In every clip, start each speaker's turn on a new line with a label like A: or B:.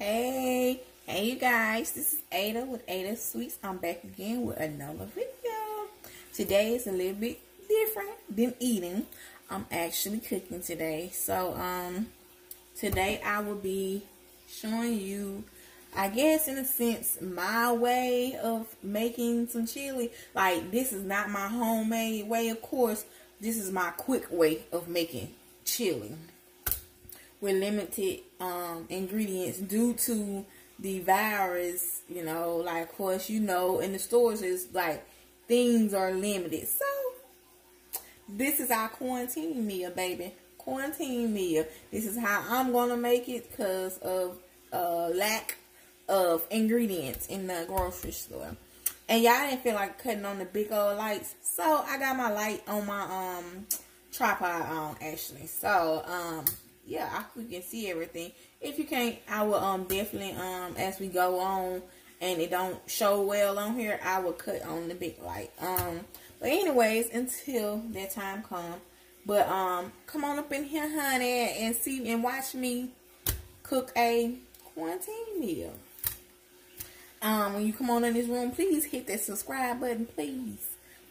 A: Hey, hey you guys, this is Ada with Ada Sweetz. I'm back again with another video. Today is a little bit different than eating. I'm actually cooking today. So, um, today I will be showing you, I guess in a sense, my way of making some chili. Like, this is not my homemade way, of course. This is my quick way of making chili with limited um, ingredients due to the virus. You know, like of course you know in the stores is like things are limited. So this is our quarantine meal, baby. Quarantine meal. This is how I'm gonna make it because of uh, lack of ingredients in the grocery store. And y'all didn't feel like cutting on the big old lights, so I got my light on my um tripod on actually. So um yeah, I we can see everything. If you can't, I will um definitely um as we go on and it don't show well on here, I will cut on the big light. Um, but anyways, until that time come, but um, come on up in here, honey, and see and watch me cook a quarantine meal. Um, when you come on in this room, please hit that subscribe button, please.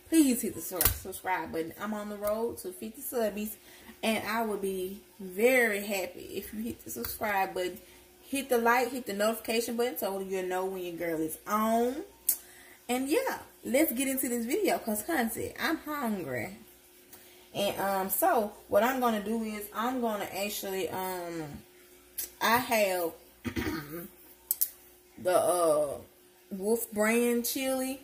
A: Please hit the subscribe button. I'm on the road to 50 subbies. And I would be very happy if you hit the subscribe button, hit the like, hit the notification button so you'll know when your girl is on. And yeah, let's get into this video because honey, I'm hungry. And um, so what I'm gonna do is I'm gonna actually um, I have the uh Wolf brand chili,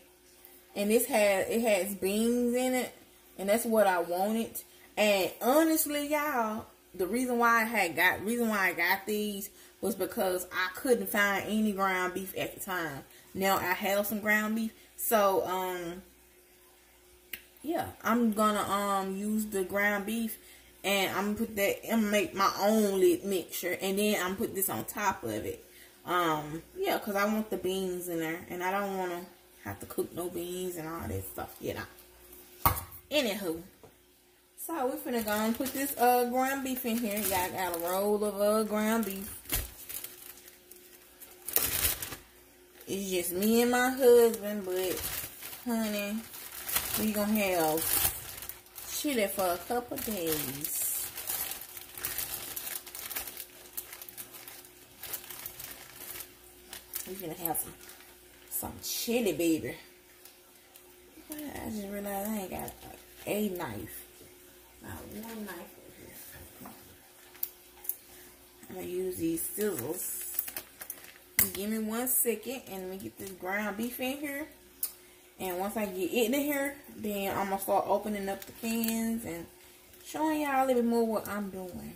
A: and this has it has beans in it, and that's what I wanted. And honestly, y'all, the reason why I had got reason why I got these was because I couldn't find any ground beef at the time. Now I have some ground beef, so um, yeah, I'm gonna um use the ground beef, and I'm gonna put that and make my own lit mixture, and then I'm put this on top of it. Um, yeah, cause I want the beans in there, and I don't wanna have to cook no beans and all that stuff, you know. Anywho. So we're finna go and put this uh ground beef in here. Y'all got a roll of uh ground beef. It's just me and my husband, but honey, we gonna have chili for a couple days. We're gonna have some some chili, baby. I just realized I ain't got a knife. Now one knife over here. I'm gonna use these scissors. Give me one second and let me get this ground beef in here. And once I get it in here, then I'm gonna start opening up the cans and showing y'all a little bit more what I'm doing.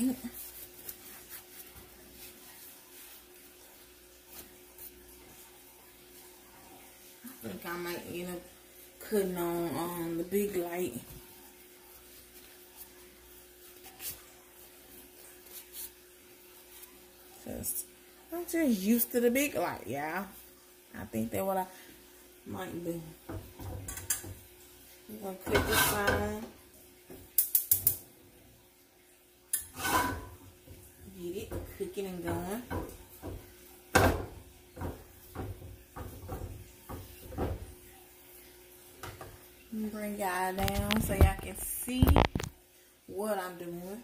A: Right. I think I might end up cutting on um, the big light. Cause I'm just used to the big light, yeah. I think that's what I might do. I'm gonna click this side. Get it cooking and going. Bring y'all down so y'all can see what I'm doing.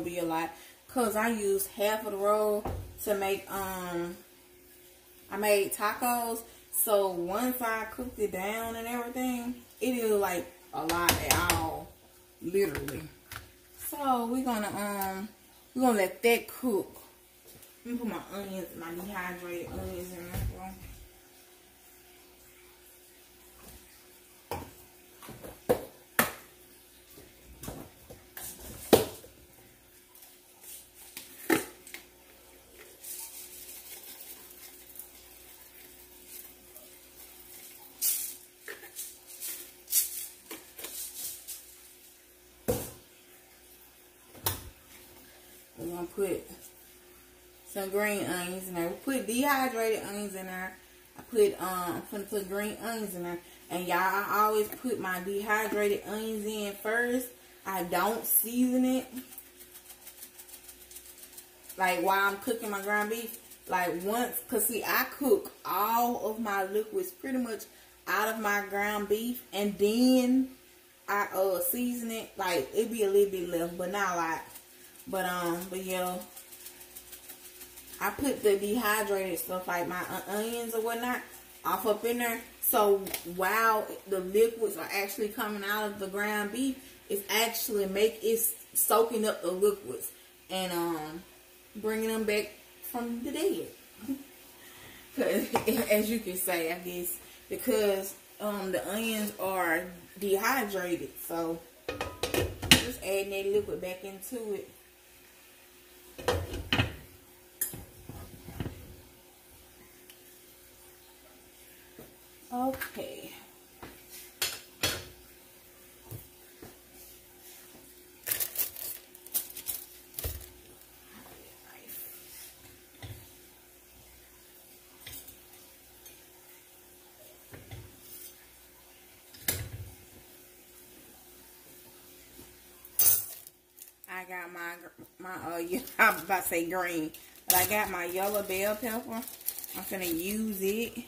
A: Gonna be a lot because I used half of the roll to make um I made tacos. So once I cooked it down and everything, it is like a lot at all, literally. So we're gonna um we're gonna let that cook. Let me put my onions, my dehydrated onions in there. gonna put some green onions in there. We put dehydrated onions in there. I put um I'm gonna put green onions in there. And y'all I always put my dehydrated onions in first. I don't season it. Like while I'm cooking my ground beef. Like once cause see I cook all of my liquids pretty much out of my ground beef and then I uh season it. Like it be a little bit left, but not like but um, but yeah, I put the dehydrated stuff like my onions or whatnot off up in there. So while the liquids are actually coming out of the ground beef, it's actually make it's soaking up the liquids and um bringing them back from the dead. as you can say, I guess because um the onions are dehydrated, so just adding that liquid back into it. Okay. I got my my uh I'm about to say green, but I got my yellow bell pepper. I'm gonna use it.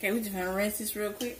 A: Okay, we just rinse this real quick.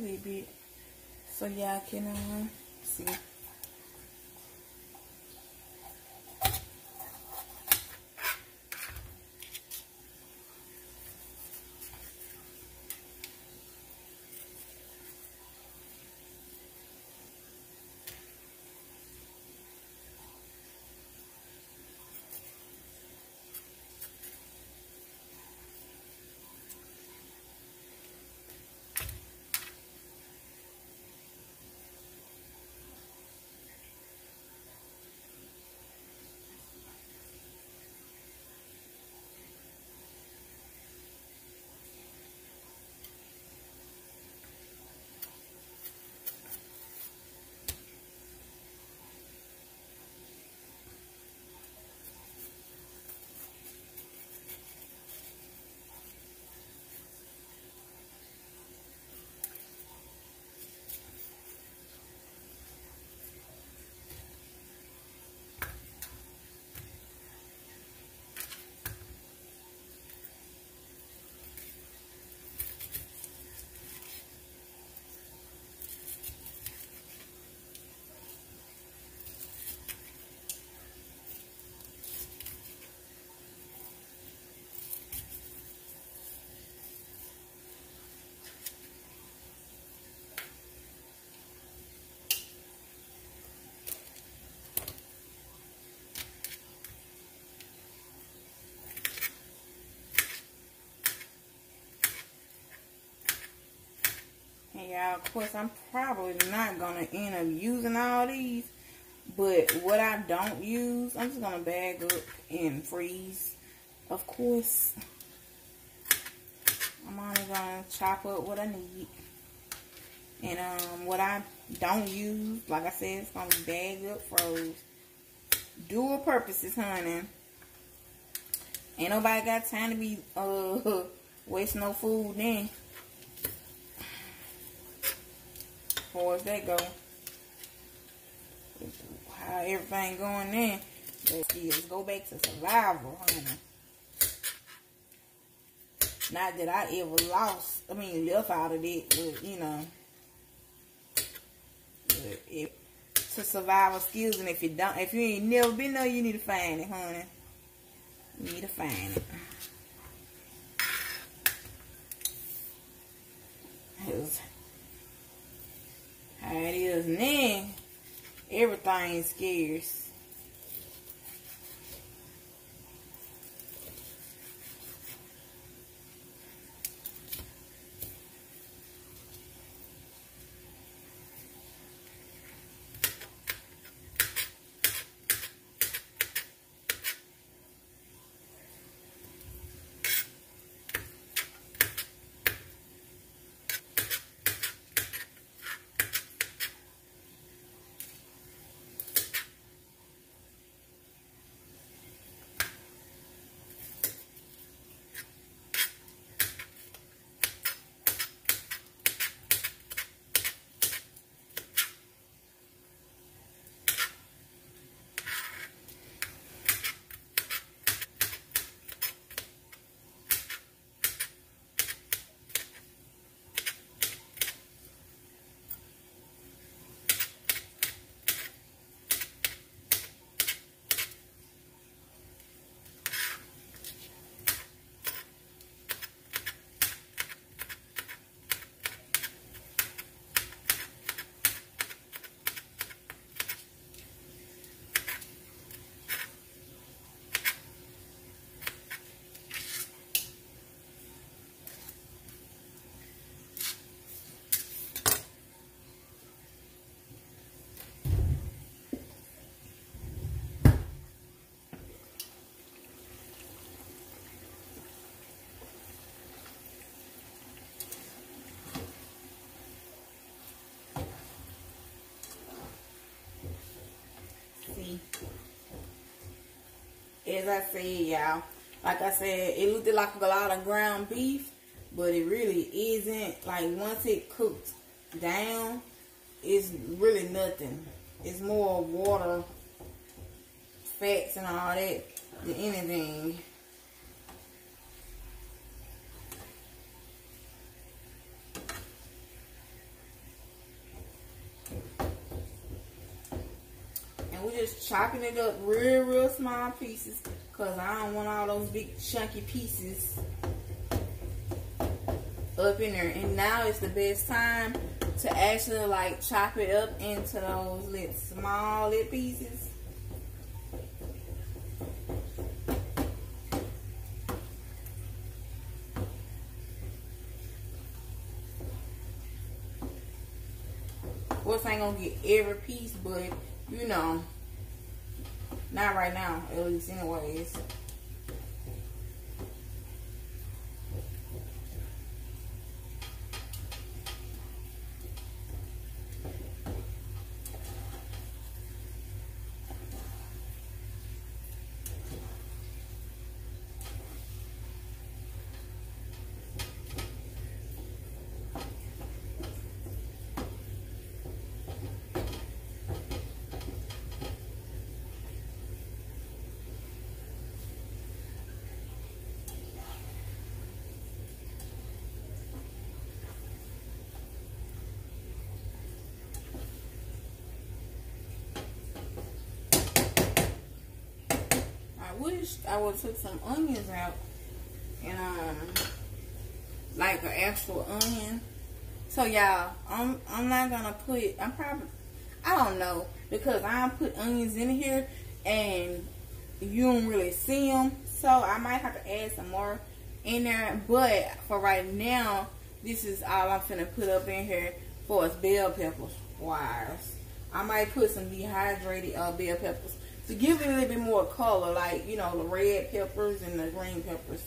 A: Just a little bit so y'all can uh, see. And y'all, of course, I'm probably not going to end up using all these. But what I don't use, I'm just going to bag up and freeze. Of course, I'm only going to chop up what I need. And um, what I don't use, like I said, it's going to bagged up, froze. Dual purposes, honey. Ain't nobody got time to be uh waste no food then. As far as that go. How everything going then. Let's go back to survival, honey. Not that I ever lost, I mean, left out of it, but, you know. But if, to survival skills, and if you don't, if you ain't never been there, you need to find it, honey. You need to find it. Here's how it is. Everything is scarce. As I said, y'all, like I said, it looked like a lot of ground beef, but it really isn't. Like, once it cooks down, it's really nothing. It's more water, fats, and all that than anything. just chopping it up real, real small pieces because I don't want all those big chunky pieces up in there. And now is the best time to actually like chop it up into those little small little pieces. Of course, I ain't gonna get every piece, but you know, not right now, at least anyways. I would took some onions out and um like an actual onion. So y'all, I'm I'm not gonna put I'm probably I don't know because I put onions in here and you don't really see them. So I might have to add some more in there. But for right now, this is all I'm finna put up in here for bell peppers wires. I might put some dehydrated uh, bell peppers to give it a little bit more color, like you know the red peppers and the green peppers.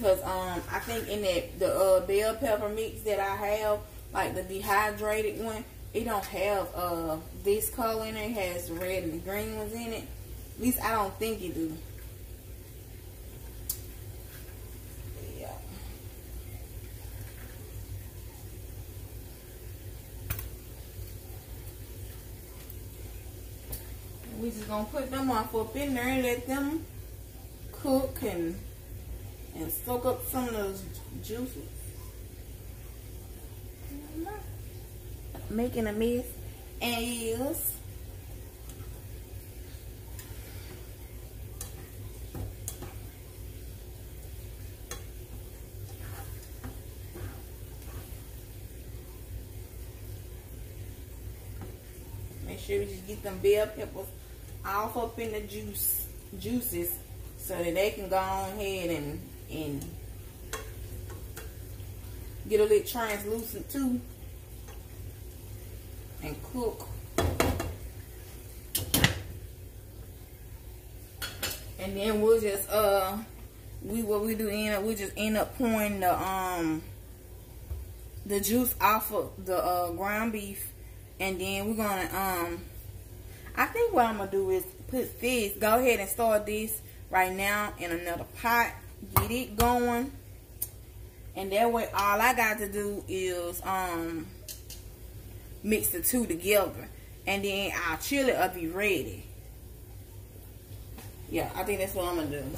A: Cause um I think in that the uh, bell pepper mix that I have, like the dehydrated one, it don't have uh this color in it. It has the red and the green ones in it. At least I don't think it do. We just gonna put them off up in there and let them cook and and soak up some of those juices. Making a mess and yes. Make sure we just get them bell peppers off up in the juice juices so that they can go on ahead and and get a little translucent too and cook. And then we'll just uh we what we do end up we just end up pouring the um the juice off of the uh ground beef. And then we're gonna um I think what I'm going to do is put this, go ahead and start this right now in another pot. Get it going. And that way all I got to do is um mix the two together. And then I'll our chili will be ready. Yeah, I think that's what I'm going to do.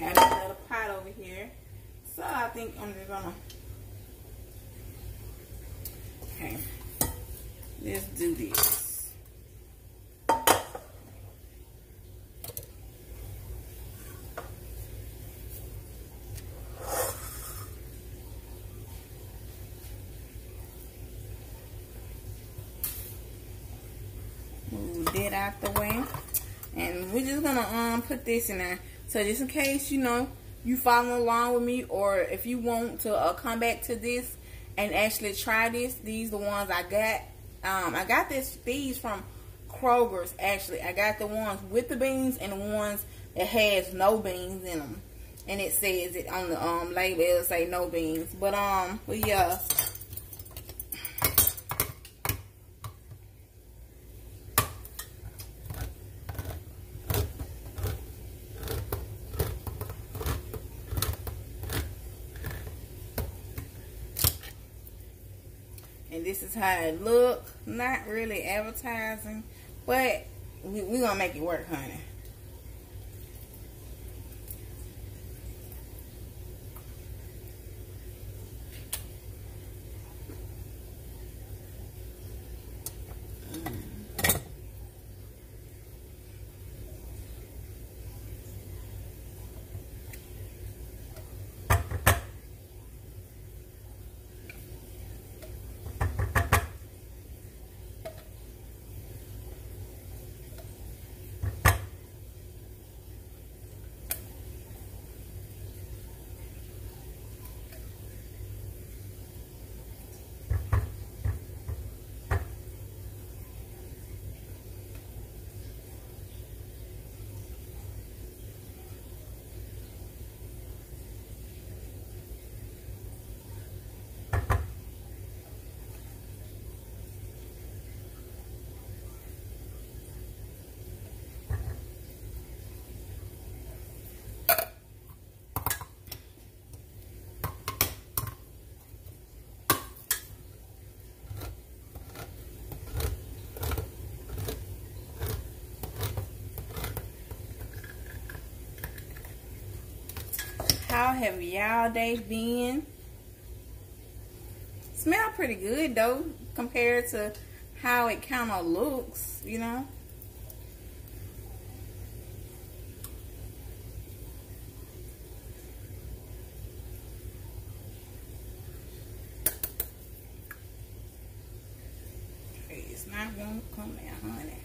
A: Got another pot over here. So I think I'm just going to... Okay. Let's do this. Move out the way. And we're just gonna um put this in there. So just in case, you know, you follow along with me or if you want to uh, come back to this and actually try this, these the ones I got um, I got this these from Kroger's actually. I got the ones with the beans and the ones that has no beans in them. And it says it on the um label it'll say no beans. But um but yeah, and this is how it look. Not really advertising, but we, we gonna make it work, honey. How have y'all day been? Smell pretty good though, compared to how it kind of looks, you know. It's not gonna come out, honey.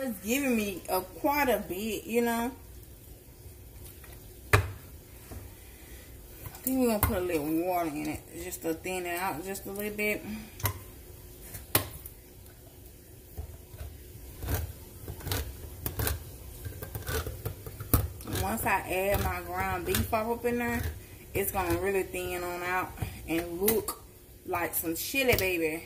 A: It's giving me a quite a bit, you know. I think we're gonna put a little water in it just to thin it out just a little bit. once I add my ground beef up in there, it's gonna really thin on out and look like some chili, baby.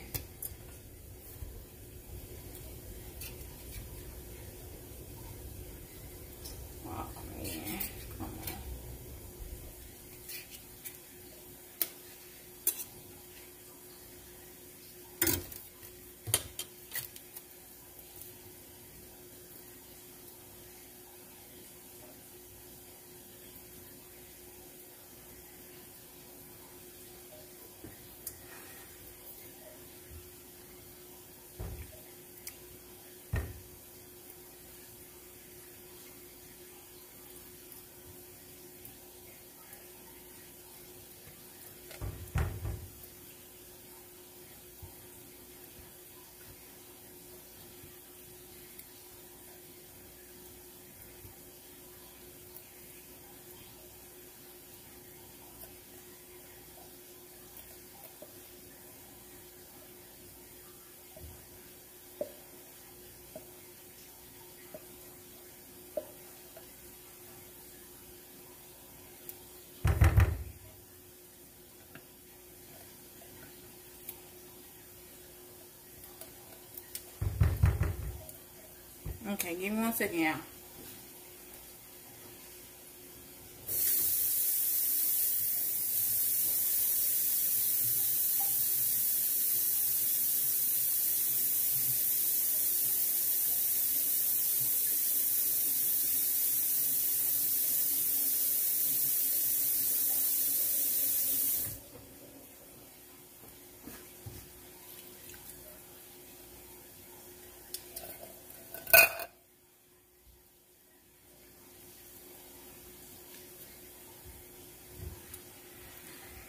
A: Okay, give me one second, y'all.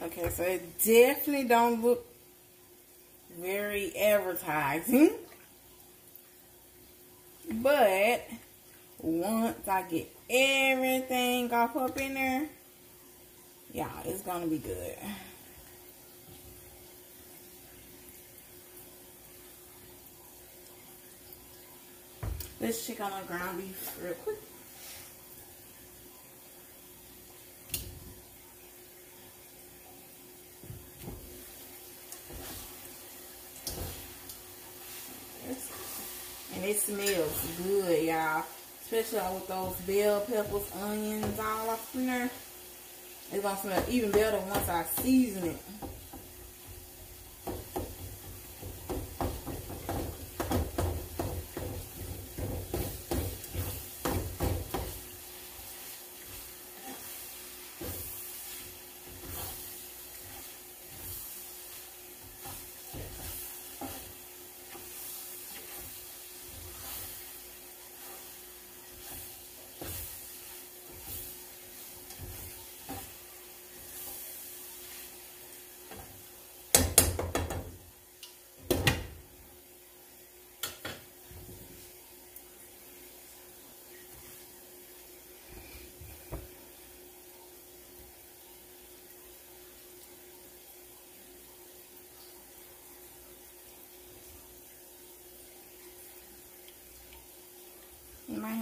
A: Okay, so it definitely don't look very advertising. But once I get everything off up in there, yeah, it's gonna be good. Let's check on ground beef real quick. It smells good, y'all. Especially with those bell peppers, onions, all up in there. It's gonna smell even better once I season it.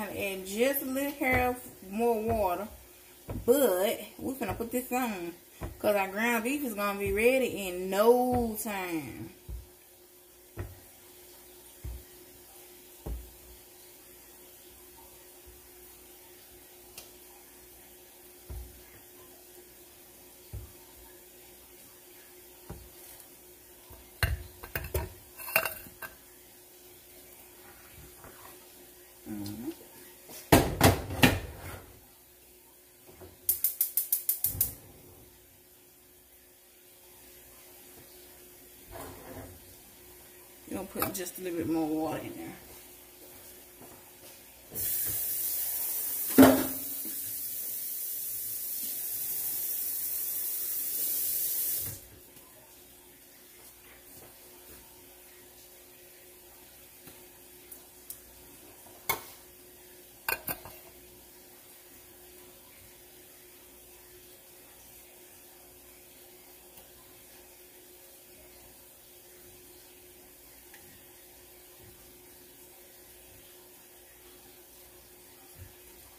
A: To add just a little hair more water. But we're gonna put this on. Cause our ground beef is gonna be ready in no time. To put just a little bit more water in there.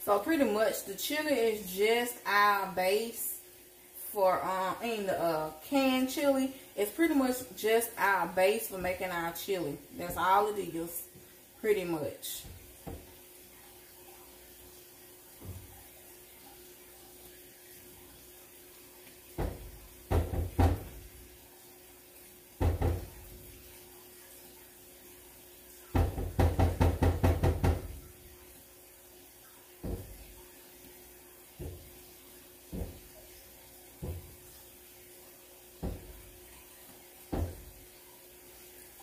A: So pretty much the chili is just our base for um in the uh, canned chili. It's pretty much just our base for making our chili. That's all it is, pretty much.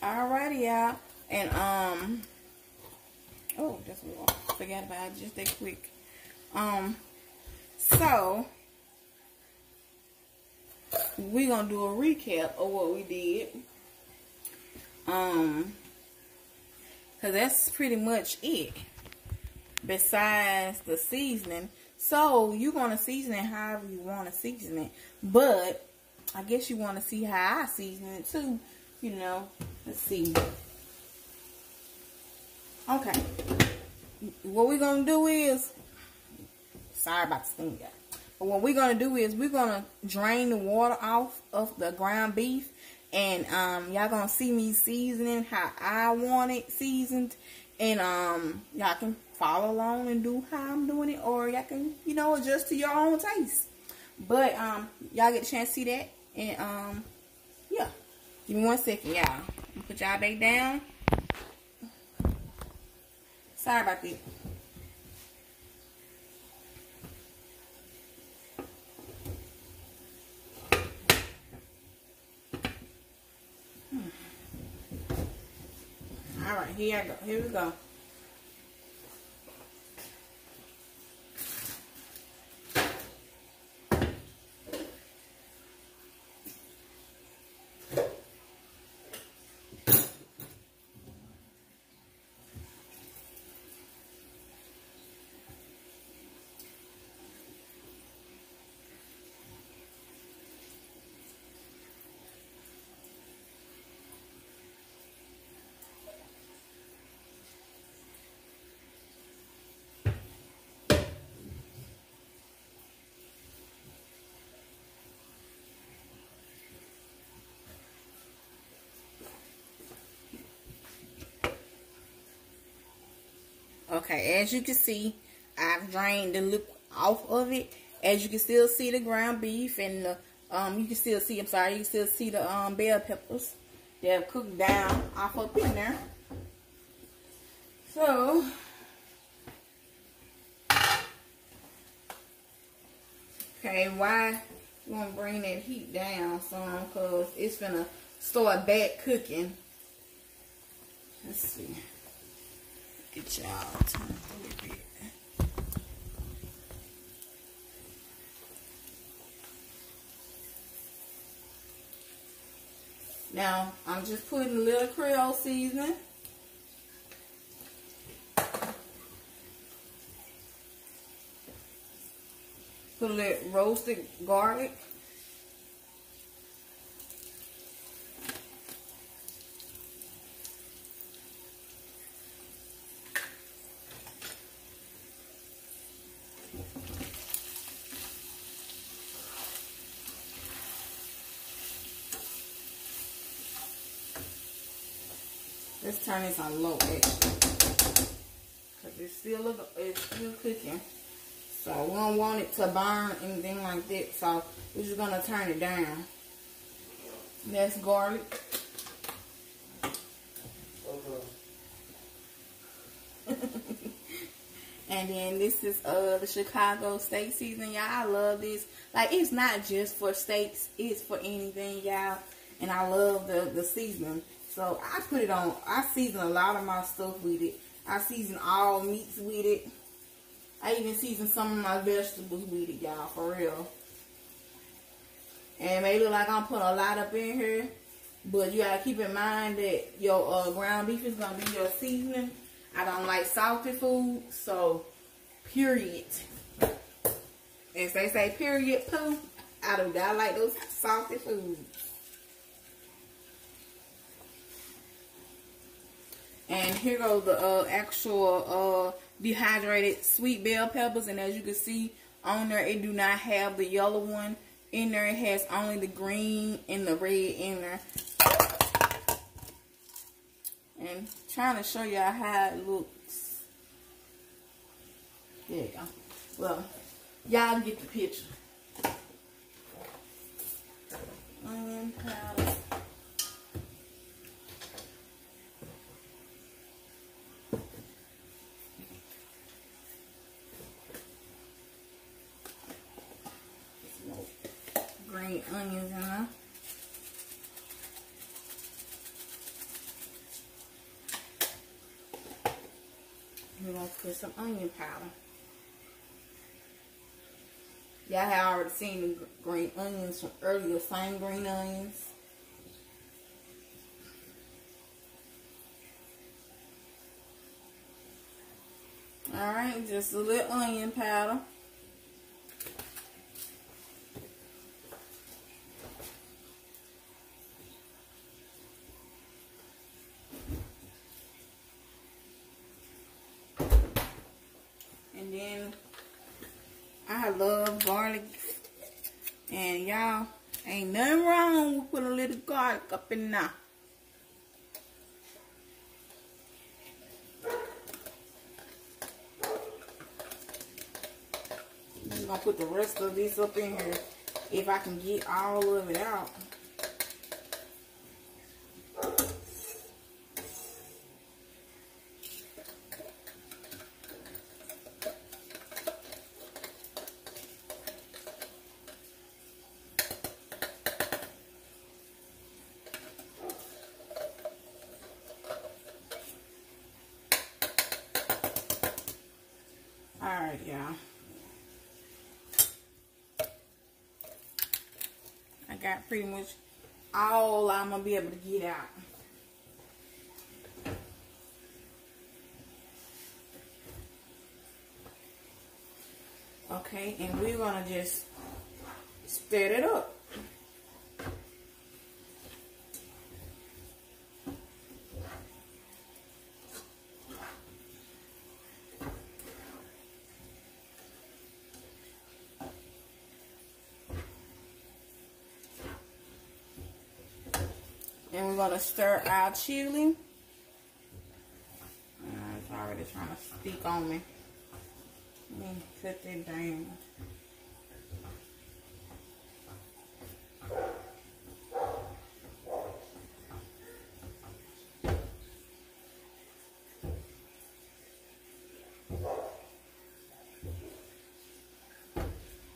A: Alrighty, y'all. And, um, oh, that's what I forgot about just that quick. Um, so, we're going to do a recap of what we did. Um, because that's pretty much it. Besides the seasoning. So, you're going to season it however you want to season it. But, I guess you want to see how I season it too you know, let's see. Okay. What we're going to do is, sorry about the guy. But what we're going to do is we're going to drain the water off of the ground beef. And um, y'all going to see me seasoning how I want it seasoned. And um, y'all can follow along and do how I'm doing it. Or y'all can, you know, adjust to your own taste. But um, y'all get a chance to see that. And um, yeah. Give me one second, y'all. Put y'all back down. Sorry about this. Hmm. All right, here I go. Here we go. Okay, as you can see, I've drained the liquid off of it. As you can still see the ground beef and the, um, you can still see, I'm sorry, you can still see the um, bell peppers. They're cooked down off up in there. So, okay, why you want to bring that heat down some because it's going to start back cooking. Let's see. Little bit. Now, I'm just putting a little Creole seasoning. Put a little roasted garlic. Turn this on low Because it's still, it's still cooking. So we don't want it to burn anything like that. So we're just to turn it down. That's garlic. and then this is uh the Chicago steak season, y'all. I love this. Like it's not just for steaks, it's for anything, y'all. And I love the the seasoning. So I put it on, I season a lot of my stuff with it. I season all meats with it. I even season some of my vegetables with it, y'all, for real. And it may look like I'm putting a lot up in here. But you gotta keep in mind that your uh, ground beef is gonna be your seasoning. I don't like salty food, so period. As they say, period, poo. I do not like those salty foods. And here goes the uh, actual uh, dehydrated sweet bell peppers. And as you can see on there, it do not have the yellow one in there. It has only the green and the red in there. And trying to show y'all how it looks. There you go. Well, y'all get the picture. Onion powder. green onions in there. We're going to put some onion powder. Y'all have already seen the green onions from earlier, same green onions. Alright, just a little onion powder. And then I love garlic. And y'all, ain't nothing wrong with putting a little garlic up in there. I'm gonna put the rest of this up in here if I can get all of it out. Alright, y'all. I got pretty much all I'm going to be able to get out. Okay, and we're going to just stir it up. And we're going to stir our chili. Uh, it's already trying to stick on me. Let me cut that down.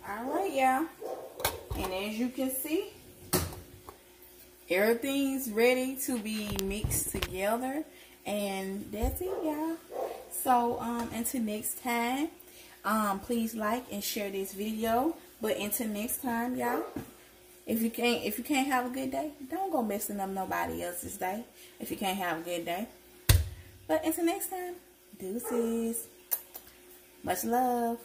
A: Alright, y'all. And as you can see, everything's ready to be mixed together. And that's it y'all. So um until next time um please like and share this video. But until next time y'all if you can't if you can't have a good day don't go messing up nobody else's day if you can't have a good day. But until next time deuces. Much love